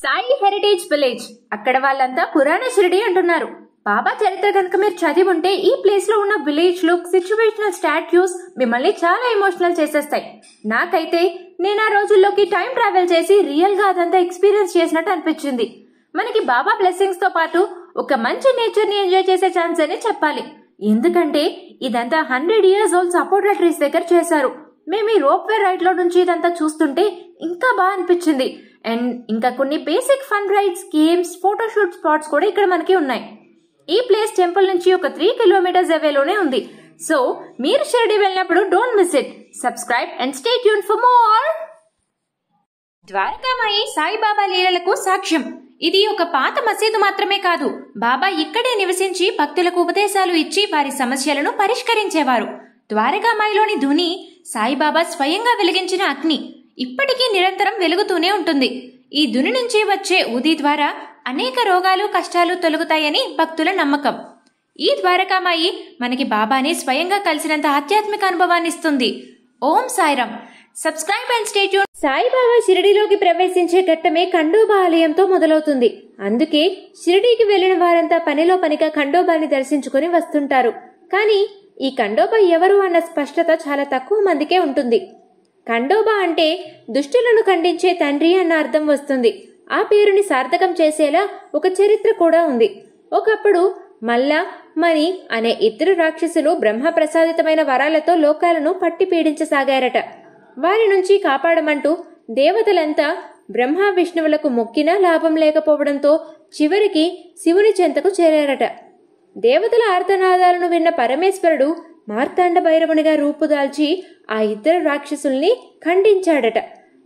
Sai heritage village. అక్కడ వాళ్ళంతా పురాణ షిరిడి అంటున్నారు. బాబా చరిత్ర కనుక మీరు చదివి ఉంటే ఈ ప్లేస్లో ఉన్న విలేజ్లో సిచ్యువేషనల్ స్టాట్యూస్ మిమ్మల్ని చాలా ఎమోషనల్ చేసేస్తాయి. నాకైతే నేను ఆ రోజుల్లోకి టైం ట్రావెల్ చేసి రియల్గా అదంతా ఎక్స్పీరియన్స్ చేసినట్టు అనిపించింది. మనకి బాబా బ్లెస్సింగ్స్తో పాటు ఒక మంచి నేచర్ని ఎంజాయ్ చేసే ఛాన్స్ అని చెప్పాలి. ఎందుకంటే ఇదంతా హండ్రెడ్ ఇయర్స్ ఓల్డ్ సపోర్టా ట్రీస్ దగ్గర చేశారు. మేము ఈ రోప్ వే రైడ్లో నుంచి ఇదంతా చూస్తుంటే ఇంకా బాగా అనిపించింది. అండ్ ఇంకా కొన్ని basic fun rides games photoshoot spots కూడా ఇక్కడ మనకి ఉన్నాయి. ఈ ప్లేస్ టెంపుల్ నుంచి ఒక త్రీ కిలోమీటర్స్ అవేలోనే ఉంది. సో మీరు షిరిడి వెళ్ళినప్పుడు don't miss it subscribe and stay tuned for more Dwarkamai Saibaba లీలలకు సాక్ష్యం. ఇది ఒక పాత మసీదు మాత్రమే కాదు. బాబా ఇక్కడే నివసించి భక్తులకు ఉపదేశాలు ఇచ్చి వారి సమస్యలను పరిష్కరించేవారు. ద్వారకామాయిలోని ధుని సాయిబాబా స్వయంగా వెలిగించిన అగ్ని. ఇప్పటికీ నిరంతరం వెలుగుతూనే ఉంటుంది. ఈ దుని నుంచి వచ్చే ఉది ద్వారా అనేక రోగాలు కష్టాలు తొలగుతాయని భక్తుల నమ్మకం. ఈ ద్వారకామాయి మనకి బాబాని స్వయంగా కలిసినంత ఆధ్యాత్మిక అనుభవాన్ని ఇస్తుంది. Om Sairam. Subscribe and stay tuned Saibaba షిరిడిలోకి ప్రవేశించే ఘట్టమే ఖండోబా ఆలయంతో మొదలవుతుంది. అందుకే షిరిడీకి వెళ్ళిన వారంతా పనిలో పనిగా ఖండోబాని దర్శించుకుని వస్తుంటారు. కానీ ఈ ఖండోబా ఎవరు అన్న స్పష్టత చాలా తక్కువ మందికే ఉంటుంది. ఖండోబా అంటే దుష్టులను ఖండించే తండ్రి అన్న అర్థం వస్తుంది. ఆ పేరుని సార్థకం చేసేలా ఒక చరిత్ర కూడా ఉంది. ఒకప్పుడు మల్ల మణి అనే ఇద్దరు రాక్షసులు బ్రహ్మ ప్రసాదితమైన వరాలతో లోకాలను పట్టి పీడించసాగారట. వారి నుంచి కాపాడమంటూ దేవతలంతా బ్రహ్మ విష్ణువులకు మొక్కినా లాభం లేకపోవడంతో చివరికి శివుని చెంతకు చేరారట. దేవతల ఆర్తనాదాలను విన్న పరమేశ్వరుడు మార్తాండ భైరవునిగా రూపుదాల్చి ఆ ఇద్దరు రాక్షసుల్ని ఖండించాడట.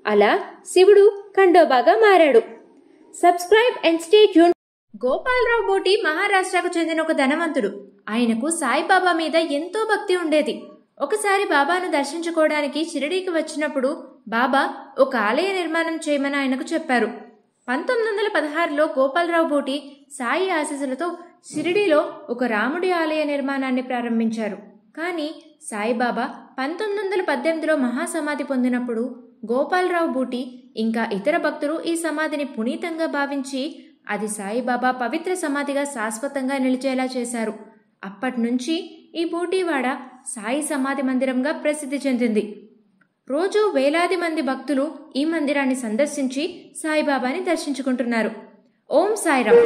అలా శివుడు ఖండోబాగా మారాడు. Subscribe and stay tuned Gopalrao బోటి మహారాష్ట్రకు చెందిన ఒక ధనవంతుడు. ఆయనకు సాయిబాబా మీద ఎంతో భక్తి ఉండేది. ఒకసారి బాబాను దర్శించుకోవడానికి షిరిడీకి వచ్చినప్పుడు బాబా ఒక ఆలయ నిర్మాణం చేయమని ఆయనకు చెప్పారు. పంతొమ్మిది వందల పదహారులో గోపాలరావు బోటి సాయి ఆశీస్సులతో షిరిడీలో ఒక రాముడి ఆలయ నిర్మాణాన్ని ప్రారంభించారు. కానీ సాయిబాబా పంతొమ్మిది వందల పద్దెనిమిదిలో మహాసమాధి పొందినప్పుడు గోపాలరావు బూటి ఇంకా ఇతర భక్తులు ఈ సమాధిని పునీతంగా భావించి అది సాయిబాబా పవిత్ర సమాధిగా శాశ్వతంగా నిలిచేలా చేశారు. అప్పటినుంచి ఈ బూటీవాడ సాయి సమాధి మందిరంగా ప్రసిద్ధి చెందింది. రోజూ వేలాది మంది భక్తులు ఈ మందిరాన్ని సందర్శించి సాయిబాబాని దర్శించుకుంటున్నారు. ఓం సాయిరామ్.